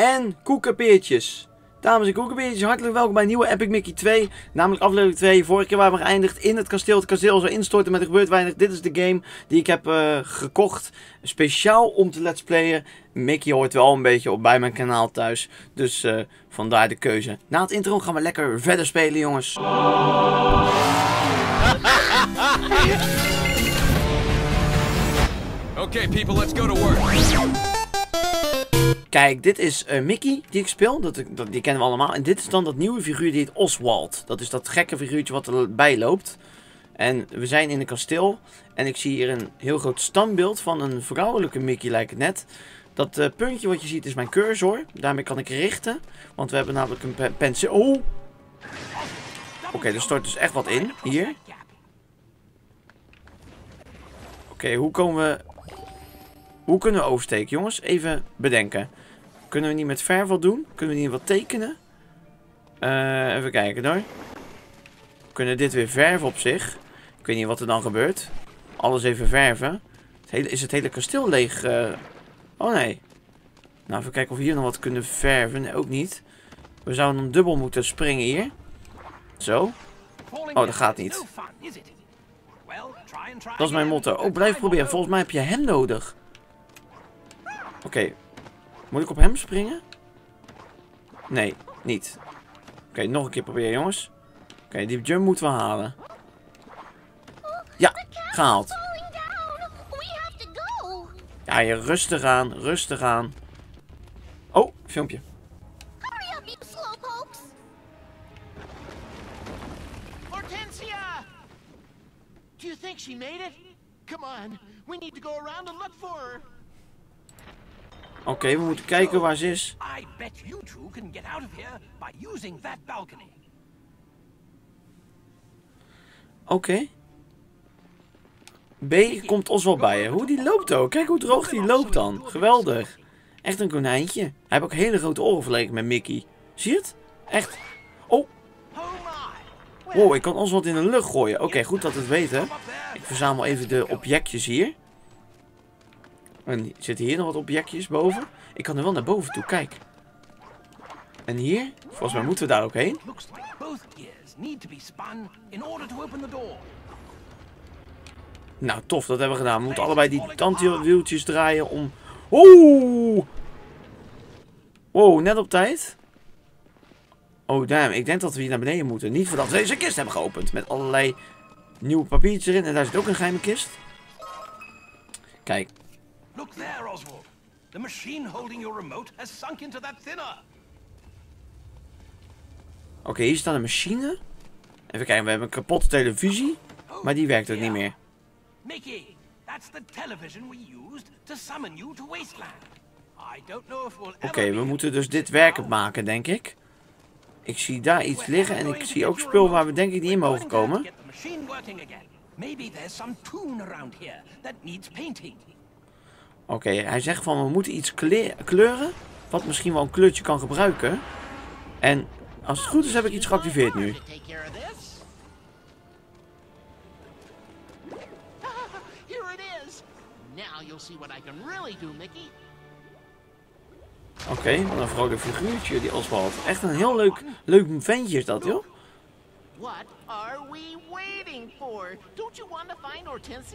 en koekenpeertjes. Dames en koekenpeertjes, hartelijk welkom bij een nieuwe Epic Mickey 2. Namelijk aflevering 2. Vorige keer waren we geëindigd in het kasteel. Het kasteel zou instorten, maar er gebeurt weinig. Dit is de game die ik heb uh, gekocht. Speciaal om te let's playen. Mickey hoort wel een beetje op bij mijn kanaal thuis. Dus uh, vandaar de keuze. Na het intro gaan we lekker verder spelen, jongens. Okay, people, let's go to work. Kijk, dit is uh, Mickey die ik speel. Dat, dat, die kennen we allemaal. En dit is dan dat nieuwe figuur die heet Oswald. Dat is dat gekke figuurtje wat erbij loopt. En we zijn in een kasteel. En ik zie hier een heel groot standbeeld van een vrouwelijke Mickey, lijkt het net. Dat uh, puntje wat je ziet is mijn cursor. Daarmee kan ik richten. Want we hebben namelijk een pe. Oh! Oké, er stort dus echt wat in. Hier. Oké, hoe komen we hoe kunnen we oversteken, jongens? Even bedenken. Kunnen we niet met verf wat doen? Kunnen we niet wat tekenen? Uh, even kijken hoor. We kunnen dit weer verven op zich. Ik weet niet wat er dan gebeurt. Alles even verven. Het hele, is het hele kasteel leeg? Uh... Oh nee. Nou, even kijken of we hier nog wat kunnen verven. Nee, ook niet. We zouden dan dubbel moeten springen hier. Zo. Oh, dat gaat niet. Dat is mijn motto. Oh, blijf proberen. Volgens mij heb je hem nodig. Oké. Okay. Moet ik op hem springen? Nee, niet. Oké, nog een keer proberen, jongens. Oké, die jump moeten we halen. Ja, gehaald. Ja, je rustig aan, rustig aan. Oh, filmpje. Do you think she made it? Come on, we need to go around and look for her. Oké, okay, we moeten kijken waar ze is. Oké. Okay. B komt ons wel bij. Hoe die loopt ook. Kijk hoe droog die loopt dan. Geweldig. Echt een konijntje. Hij heeft ook hele grote oren vergeleken met Mickey. Zie je het? Echt. Oh. Wow, ik kan ons wat in de lucht gooien. Oké, okay, goed dat we het weten. Ik verzamel even de objectjes hier. En zitten hier nog wat objectjes boven? Ik kan er wel naar boven toe, kijk. En hier? Volgens mij moeten we daar ook heen. Nou, tof, dat hebben we gedaan. We moeten allebei die tandwieltjes draaien om... Oeh! Wow, net op tijd. Oh, damn. Ik denk dat we hier naar beneden moeten. Niet voordat we deze kist hebben geopend. Met allerlei nieuwe papiertjes erin. En daar zit ook een geheime kist. Kijk, Look there, Oswald. The machine holding your remote has sunk into that thinner. Oké, okay, hier staat een machine. Even kijken, we hebben een kapotte televisie. Maar die werkt ook niet meer. Mickey, that's the television we used to summon you to Wasteland. I don't know if we'll Oké, okay, we moeten dus dit werkend maken, denk ik. Ik zie daar iets liggen en ik zie ook spul waar we denk ik niet in mogen komen. Maybe there's some tune around here that needs painting. Oké, okay, hij zegt van we moeten iets kleuren. Wat misschien wel een kleurtje kan gebruiken. En als het goed is heb ik iets geactiveerd nu. Oké, okay, wat een vrolijk figuurtje die Oswald. Echt een heel leuk, leuk ventje is dat, joh. What are we waiting for? Don't you want to find Hortensia?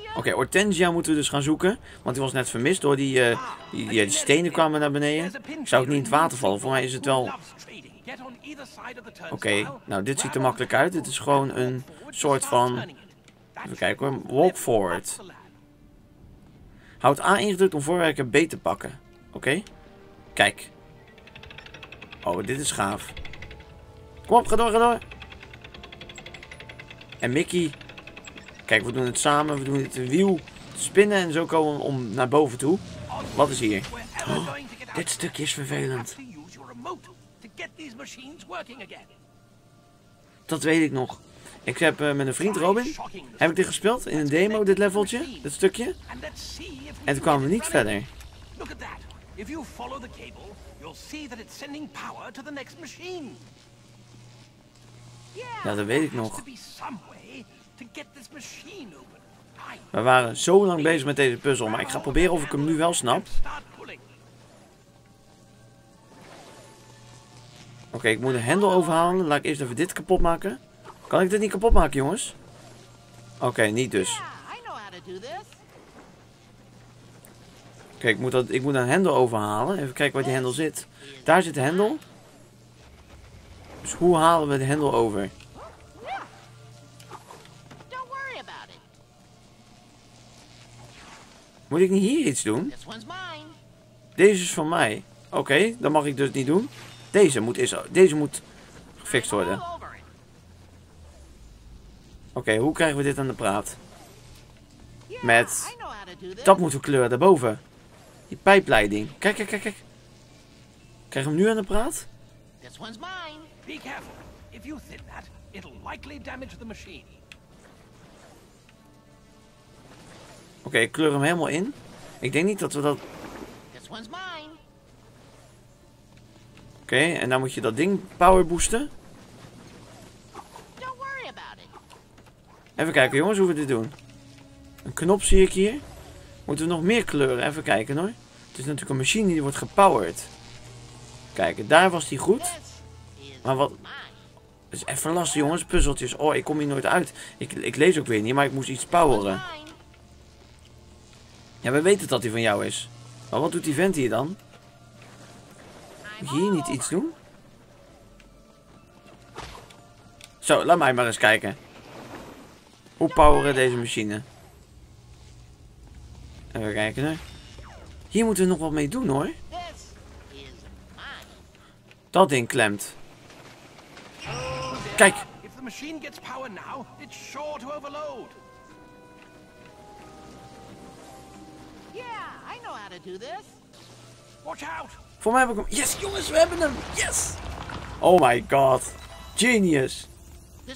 Oké, okay, Hortensia moeten we dus gaan zoeken. Want die was net vermist door die, uh, die, stenen kwamen naar beneden. Zou ik niet in het water vallen? Voor mij is het wel... Oké, nou dit ziet er makkelijk uit. Dit is gewoon een soort van... Even kijken hoor. Walk forward. Houd A ingedrukt om voorwerken B te pakken. Oké. Kijk. Oh, dit is gaaf. Kom op, ga door, ga door. En Mickey. Kijk, we doen het samen. We doen het wiel spinnen en zo komen we om naar boven toe. Wat is hier? Oh, dit stukje is vervelend. Dat weet ik nog. Ik heb uh, met een vriend Robin, heb ik dit gespeeld in een demo, dit leveltje, dit stukje. En toen kwamen we niet verder. Ja, dat weet ik nog. We waren zo lang bezig met deze puzzel, maar ik ga proberen of ik hem nu wel snap. Oké, ik moet een hendel overhalen. Laat ik eerst even dit kapot maken. Kan ik dit niet kapot maken, jongens? Oké, niet dus. Oké, ik, moet dat, ik moet een hendel overhalen. Even kijken waar die hendel zit. Daar zit de hendel. Dus hoe halen we de hendel over? Moet ik niet hier iets doen? Deze is van mij. Oké, okay, dat mag ik dus niet doen. Deze moet, is, deze moet gefixt worden. Oké, hoe krijgen we dit aan de praat? Met... Dat moeten we kleuren daarboven. Die pijpleiding. Kijk, kijk, kijk, kijk. Krijgen we hem nu aan de praat? Be careful. If you thin that, it'll likely damage the machine. Okay, ik kleur hem helemaal in. Ik denk niet dat we dat... Oké, okay, en dan moet je dat ding power boosten. Even kijken jongens hoe we dit doen. Een knop zie ik hier. Moeten we nog meer kleuren? Even kijken hoor. Het is natuurlijk een machine die wordt gepowered. Kijk, daar was die goed. Maar wat... Het is even lastig jongens, puzzeltjes. Oh, ik kom hier nooit uit. Ik, ik lees ook weer niet, maar ik moest iets poweren. Ja, we weten dat hij van jou is. Maar wat doet die vent hier dan? Moet je hier niet iets doen? Zo, laat mij maar eens kijken. Hoe poweren deze machine? Even kijken hè. Hier moeten we nog wat mee doen hoor. Dat ding klemt. Kijk. Voor mij heb ik hem. Yes, jongens, we hebben hem. Yes. Oh my god. Genius. We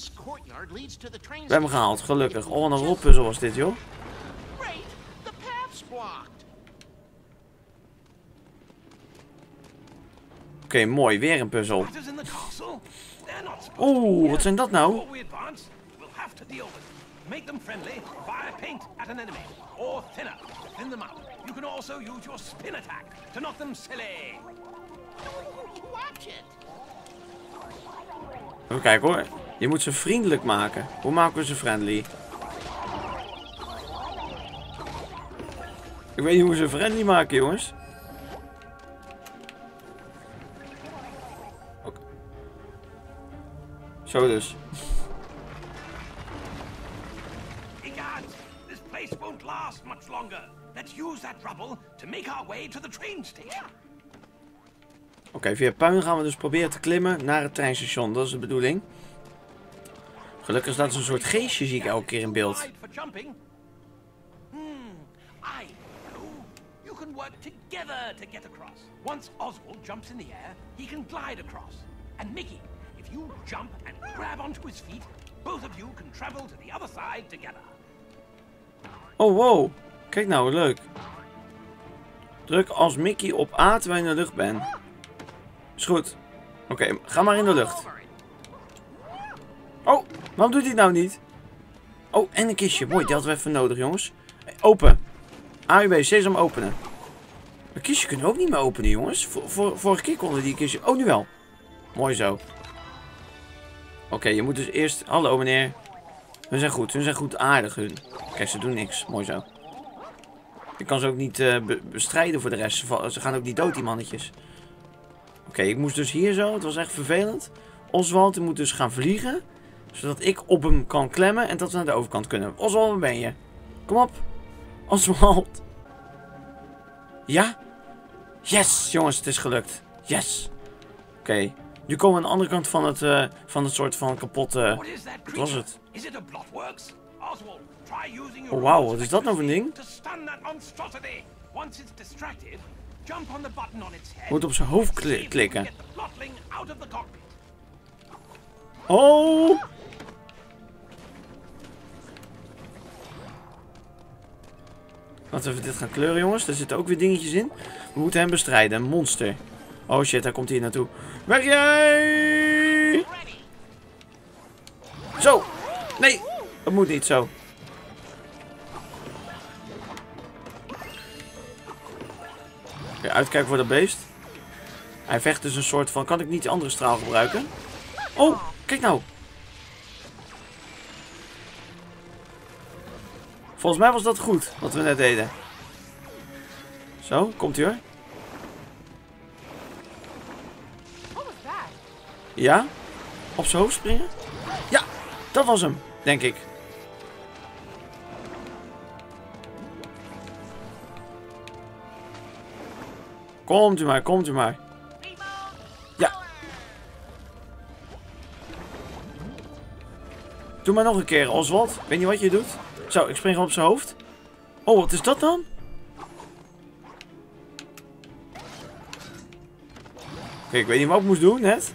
hebben hem gehaald, gelukkig. Oh, een rotpuzzel was dit, joh. Oké, okay, mooi. Weer een puzzel. Oeh, wat zijn dat nou? Make them friendly via paint at an enemy, or thinner. Thin them up. You can also use your spin attack to knock them silly. Watch it. Even kijken hoor. Je moet ze vriendelijk maken. Hoe maken we ze friendly? Ik weet niet hoe ze friendly maken, jongens. Okay. Zo dus. This place won't last much longer. Let's use that rubble to make our way to the train station. Oké, okay, via puin gaan we dus proberen te klimmen naar het treinstation. Dat is de bedoeling. Gelukkig staat een soort geestje, zie ik elke keer in beeld. Hmm, you can work together to get across. Once Oswald jumps in the air, he can glide across. And Mickey, if you jump and grab onto his feet, both of you can travel to the other side together. Oh, wow. Kijk nou, leuk. Druk als Mickey op A terwijl je in de lucht bent. Is goed. Oké, ga maar in de lucht. Oh, waarom doet hij nou niet? Oh, en een kistje. Mooi, die hadden we even nodig, jongens. Open. AUB, sesam openen. Een kistje kunnen we ook niet meer openen, jongens. Vor, vorige keer konden die kistje... Oh, nu wel. Mooi zo. Oké, je moet dus eerst... Hallo, meneer. Hun zijn goed. Hun zijn goed aardig, hun. Kijk, ze doen niks. Mooi zo. Ik kan ze ook niet uh, bestrijden voor de rest. Ze gaan ook niet dood, die mannetjes. Oké, ik moest dus hier zo. Het was echt vervelend. Oswald moet dus gaan vliegen. Zodat ik op hem kan klemmen en dat we naar de overkant kunnen. Oswald, waar ben je? Kom op. Oswald. Ja? Yes, jongens, het is gelukt. Yes. Oké. Nu komen we aan de andere kant van het, uh, van het soort van kapotte... Wat was het? Oh, wauw, wat is dat nou voor een ding? Moet op zijn hoofd klikken. Oh! Laten we dit gaan kleuren, jongens. Er zitten ook weer dingetjes in. We moeten hem bestrijden. Een monster. Oh shit, daar komt hij naartoe. Weg jij! Zo! Nee! Dat moet niet zo. Oké, uitkijken voor dat beest. Hij vecht dus een soort van... Kan ik niet de andere straal gebruiken? Oh, kijk nou. Volgens mij was dat goed, wat we net deden. Zo, komt hij hoor. Ja? Op zijn hoofd springen? Ja, dat was hem, denk ik. Komt u maar, komt u maar. Ja. Doe maar nog een keer, Oswald. Weet niet wat je doet? Zo, ik spring op zijn hoofd. Oh, wat is dat dan? Oké, ik weet niet wat ik moest doen net.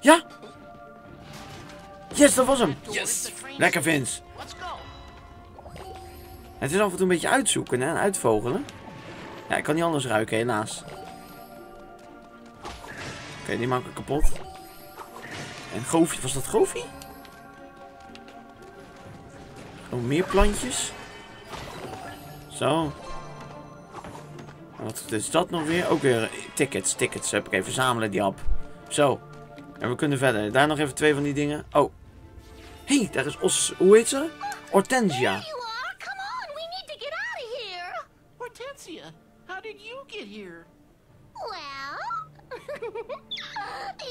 Ja! Yes, dat was hem! Yes! Lekker, Vince! Het is af en toe een beetje uitzoeken hè, en uitvogelen. Ja, ik kan niet anders ruiken, helaas. Oké, die maak ik kapot. En Goofie, was dat Goofie? Oh, meer plantjes. Zo. Wat is dat nog weer? Ook weer tickets, tickets. Heb ik even verzamelen die app. Zo. En we kunnen verder. Daar nog even twee van die dingen. Oh. Hé, hey, daar is Os... Hoe heet ze? Hortensia. Hortensia, how did you get here? Well,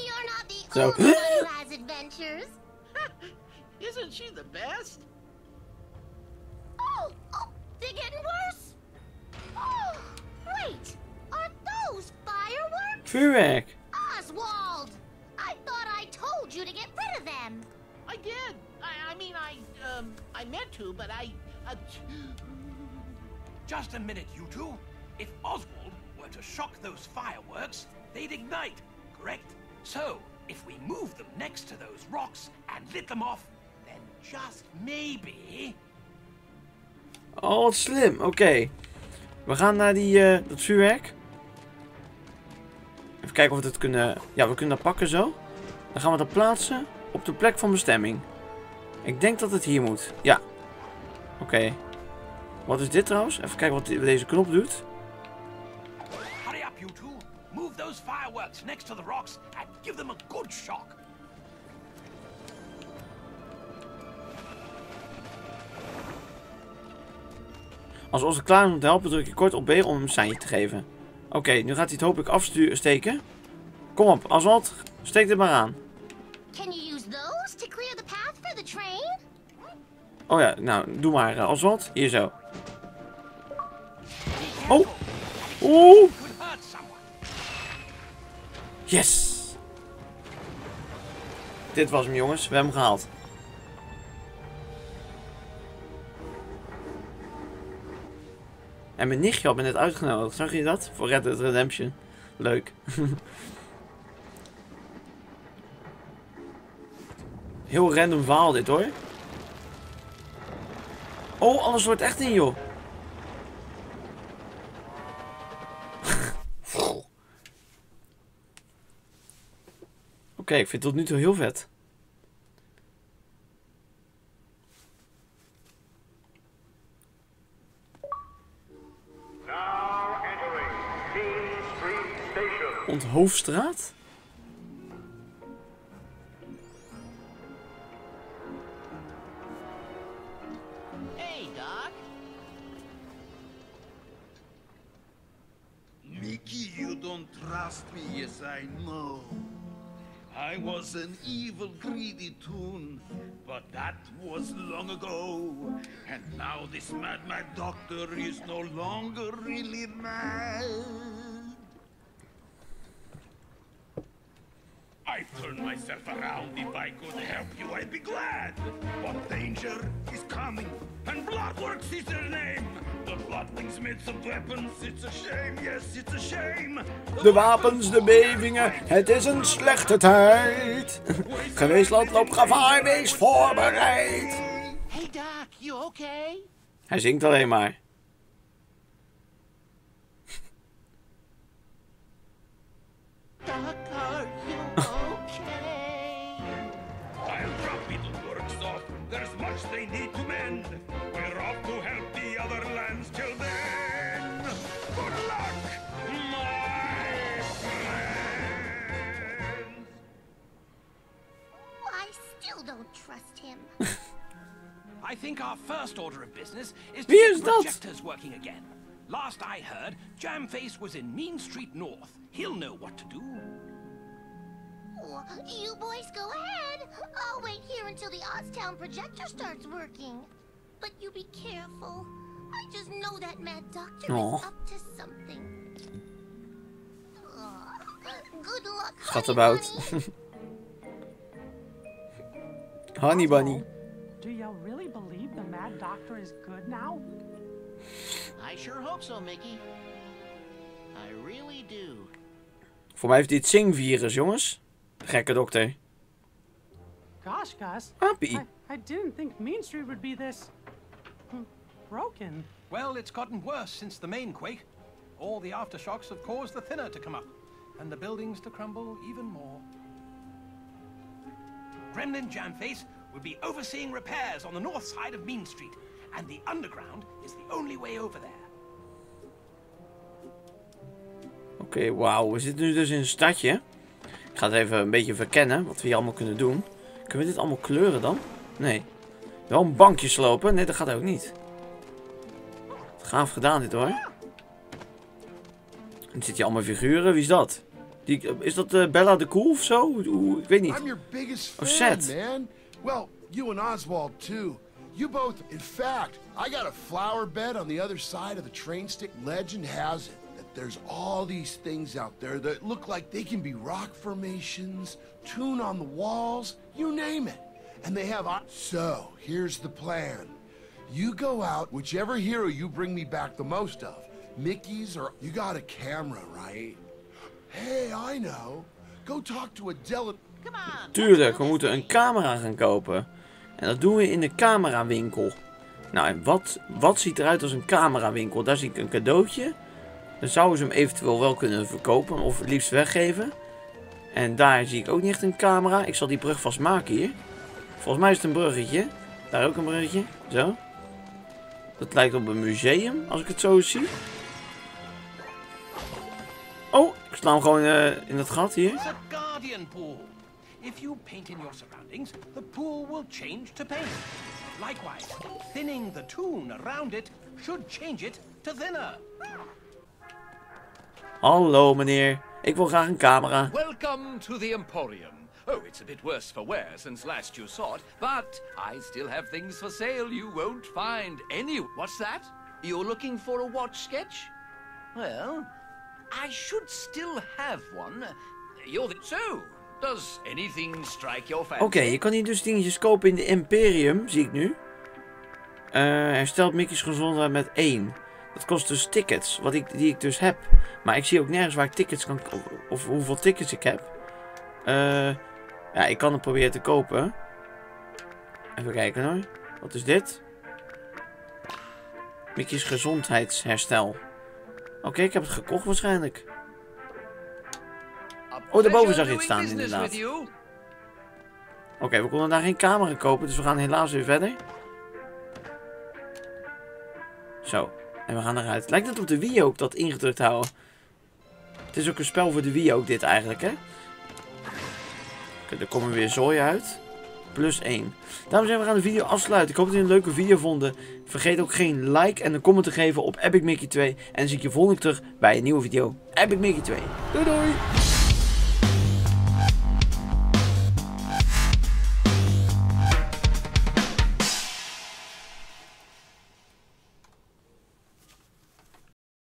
you're not the only one who has adventures. Isn't she the best? Oh, oh, they're getting worse. Oh, wait, are those fireworks? Vuurwerk. Told you to get rid of them. I did. I, I mean, I, um, I meant to, but I, uh, Just a minute, you two. If Oswald were to shock those fireworks, they'd ignite, correct? So, if we move them next to those rocks and lit them off, then just maybe... Oh, wat slim. Oké. We gaan naar die, uh, dat vuurwerk. Even kijken of we het kunnen... Ja, we kunnen dat pakken zo. Dan gaan we dat plaatsen op de plek van bestemming. Ik denk dat het hier moet. Ja. Oké. Wat is dit trouwens? Even kijken wat deze knop doet. Als onze klaar te helpen, druk je kort op B om hem een seintje te geven. Oké, nu gaat hij het hopelijk afsteken. Kom op, Aswald, steek dit maar aan. Oh ja, nou, doe maar, uh, Oswald. Hier zo. Oh! Oeh! Yes! Dit was hem, jongens. We hebben hem gehaald. En mijn nichtje had me net uitgenodigd. Zag je dat? Voor Red Dead Redemption. Leuk. Heel random verhaal dit hoor. Oh, alles wordt echt in joh. Oké, ik vind het tot nu toe heel vet. Onthoofdstraat? You don't trust me, yes I know. I was an evil, greedy toon, but that was long ago. And now this mad, mad doctor is no longer really mad. I've turned myself around. If I could help you, I'd be glad. But danger is coming, and Bloodworks is their name. The Bloodlings made some weapons. It's a shame, yes, it's a shame. De wapens, de bevingen, het is een slechte tijd. Geweest land loopt gevaar, wees voorbereid. Hey, Doc, you okay? Hij zingt alleen maar. I think our first order of business is to Wie get is dat? projectors working again. Last I heard, Jamface was in Mean Street North. He'll know what to do. Oh, You boys go ahead. I'll wait here until the Oztown projector starts working. But you be careful. I just know that mad doctor Aw. is up to something. Aw, Good luck, Schat honey about. bunny. Honey bunny. Do you really believe the Mad Doctor is good now? I sure hope so, Mickey. I really do. Voor mij heeft hij het zingvirus, jongens. Gekke dokter. Gosh, Gus. Happy. I, I didn't think Main Street would be this broken. Well, it's gotten worse since the main quake. All the aftershocks have caused the thinner to come up, and the buildings to crumble even more. Gremlin Jamface will be overseeing repairs on the north side of Mean Street, and the underground is the only way over there. Oké, wauw. We zitten nu dus in een stadje. Ik ga het even een beetje verkennen, wat we hier allemaal kunnen doen. Kunnen we dit allemaal kleuren dan? Nee. Wel een bankje slopen? Nee, dat gaat ook niet. Gaaf gedaan dit hoor. En dan zit hier allemaal figuren. Wie is dat? Die, is dat eh, Bella de Cool of zo? Hoe- ik weet niet. Oh, man. Well, you and Oswald too. You both, in fact, I got a flower bed on the other side of the train stick. Legend has it that there's all these things out there that look like they can be rock formations, tune on the walls, you name it. And they have. So, here's the plan. You go out, whichever hero you bring me back the most of. Mickey's or. You got a camera, right? Hey, I know. Go talk to Adela. Tuurlijk, we moeten een camera gaan kopen. En dat doen we in de camerawinkel. Nou, en wat, wat ziet eruit als een camerawinkel? Daar zie ik een cadeautje. Dan zouden ze hem eventueel wel kunnen verkopen of het liefst weggeven. En daar zie ik ook niet echt een camera. Ik zal die brug vast maken hier. Volgens mij is het een bruggetje. Daar ook een bruggetje. Zo. Dat lijkt op een museum, als ik het zo zie. Oh, ik sla hem gewoon eh, in het gat hier. If you paint in your surroundings, the pool will change to paint. Likewise, thinning the tune around it should change it to thinner. Hallo meneer, ik wil graag een camera. Welcome to the Emporium. Oh, it's a bit worse for wear since last you saw it, but I still have things for sale you won't find any. What's that? You're looking for a watch sketch? Well, I should still have one. You're the. So, Oké, je kan hier dus dingetjes kopen in de Imperium, zie ik nu. Eh, herstelt Mickey's gezondheid met 1. Dat kost dus tickets, wat ik, die ik dus heb. Maar ik zie ook nergens waar ik tickets kan kopen. Of hoeveel tickets ik heb. Eh, ja, ik kan het proberen te kopen. Even kijken hoor. Wat is dit? Mickey's gezondheidsherstel. Oké, ik heb het gekocht waarschijnlijk. Oh, daarboven zag je het staan, inderdaad. Oké, we konden daar geen camera kopen, dus we gaan helaas weer verder. Zo, en we gaan eruit. Lijkt net op de Wii ook dat ingedrukt houden. Het is ook een spel voor de Wii ook dit eigenlijk, hè? Oké, er komen weer zooi uit. Plus 1. Dames en heren, we gaan de video afsluiten. Ik hoop dat jullie een leuke video vonden. Vergeet ook geen like en een comment te geven op Epic Mickey 2. En dan zie ik je volgende keer terug bij een nieuwe video. Epic Mickey 2. Doei doei!